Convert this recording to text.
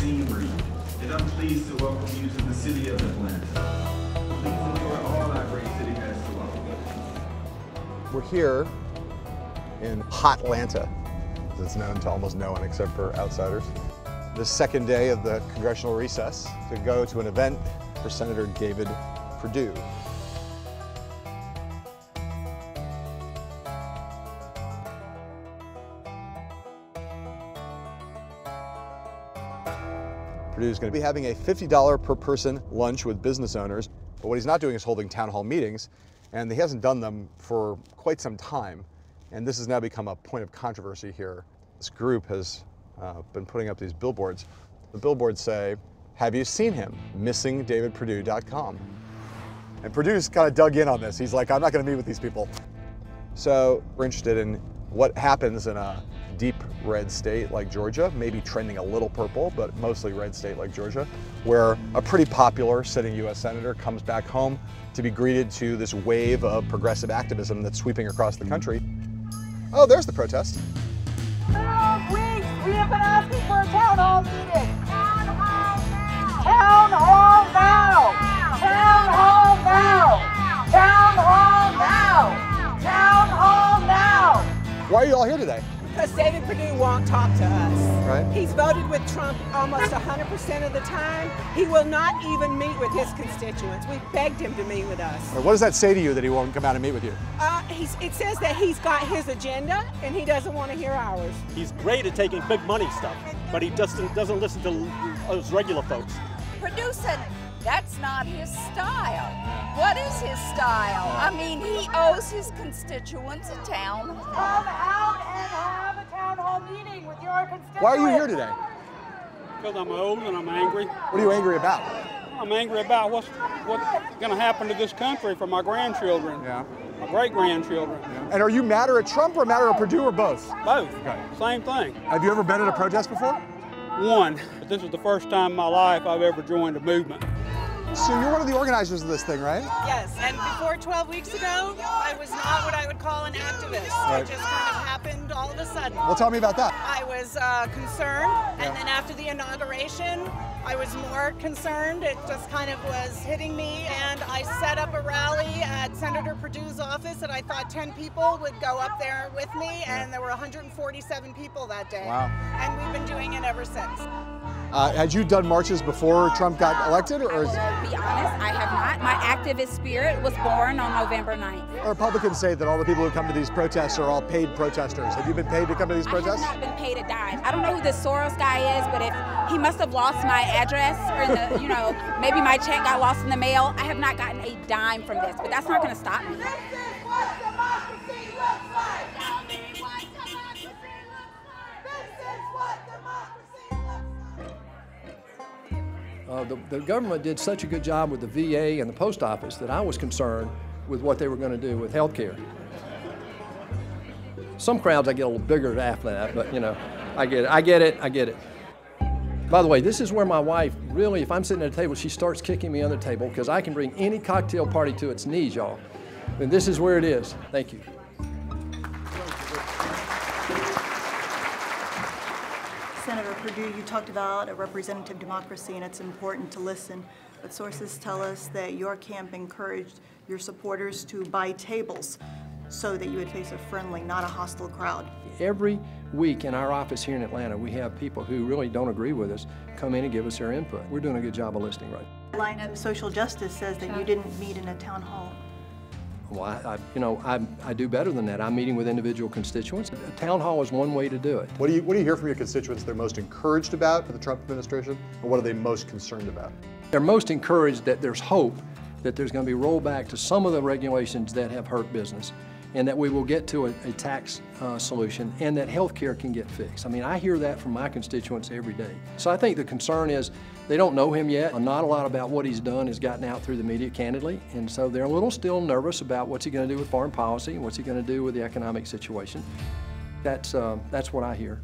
and I'm pleased to welcome you to the city of Atlanta. Please enjoy all our great city offer. We're here in hot Atlanta, it's known to almost no one except for outsiders. The second day of the congressional recess to go to an event for Senator David Perdue. Perdue is going to be having a $50 per person lunch with business owners, but what he's not doing is holding town hall meetings, and he hasn't done them for quite some time. And this has now become a point of controversy here. This group has uh, been putting up these billboards. The billboards say, Have you seen him? MissingDavidPerdue.com. And Perdue's kind of dug in on this. He's like, I'm not going to meet with these people. So we're interested in what happens in a deep red state like Georgia, maybe trending a little purple, but mostly red state like Georgia, where a pretty popular sitting U.S. Senator comes back home to be greeted to this wave of progressive activism that's sweeping across the country. Oh, there's the protest. Twelve weeks we have been asking for a town hall meeting. Why are you all here today? Because David Perdue won't talk to us. Right. He's voted with Trump almost 100% of the time. He will not even meet with his constituents. We've begged him to meet with us. What does that say to you that he won't come out and meet with you? Uh, he's, it says that he's got his agenda and he doesn't want to hear ours. He's great at taking big money stuff, but he doesn't doesn't listen to those regular folks. Perdue said that's not his style. What is his style? I mean, he owes his constituents a town hall. Why are you here today? Because I'm old and I'm angry. What are you angry about? I'm angry about what's what's going to happen to this country for my grandchildren, Yeah. my great grandchildren. And are you madder at Trump or madder at Perdue or both? Both. Okay. Same thing. Have you ever been at a protest before? One, but this is the first time in my life I've ever joined a movement. So you're one of the organizers of this thing, right? Yes, and before 12 weeks ago, I was not what I would call an activist. Right. It just kind of all of a sudden. Well, tell me about that. I was uh, concerned, and then after the inauguration, I was more concerned. It just kind of was hitting me, and I set up a rally at Senator Perdue's office, and I thought 10 people would go up there with me, and there were 147 people that day. Wow. And we've been doing it ever since. Uh, had you done marches before Trump got elected, or is, To be honest, I have not. My activist spirit was born on November 9th. Republicans say that all the people who come to these protests are all paid protesters. Have you been paid to come to these protests? I have not been paid a dime. I don't know who this Soros guy is, but if he must have lost my address or the, you know, maybe my check got lost in the mail. I have not gotten a dime from this, but that's not going to stop me. Uh, the, the government did such a good job with the VA and the post office that I was concerned with what they were going to do with health care. Some crowds I get a little bigger after that, but you know, I get it. I get it. I get it. By the way, this is where my wife really, if I'm sitting at a table, she starts kicking me on the table because I can bring any cocktail party to its knees, y'all. And this is where it is. Thank you. Senator Perdue, you talked about a representative democracy and it's important to listen, but sources tell us that your camp encouraged your supporters to buy tables so that you would face a friendly, not a hostile crowd. Every week in our office here in Atlanta, we have people who really don't agree with us come in and give us their input. We're doing a good job of listening right Line of social justice says that you didn't meet in a town hall. Well, I, I, you know, I, I do better than that. I'm meeting with individual constituents. A town hall is one way to do it. What do you What do you hear from your constituents? They're most encouraged about for the Trump administration, and what are they most concerned about? They're most encouraged that there's hope that there's going to be rollback to some of the regulations that have hurt business, and that we will get to a, a tax uh, solution, and that health care can get fixed. I mean, I hear that from my constituents every day. So I think the concern is they don't know him yet. And not a lot about what he's done has gotten out through the media, candidly, and so they're a little still nervous about what's he going to do with foreign policy and what's he going to do with the economic situation. That's, uh, that's what I hear.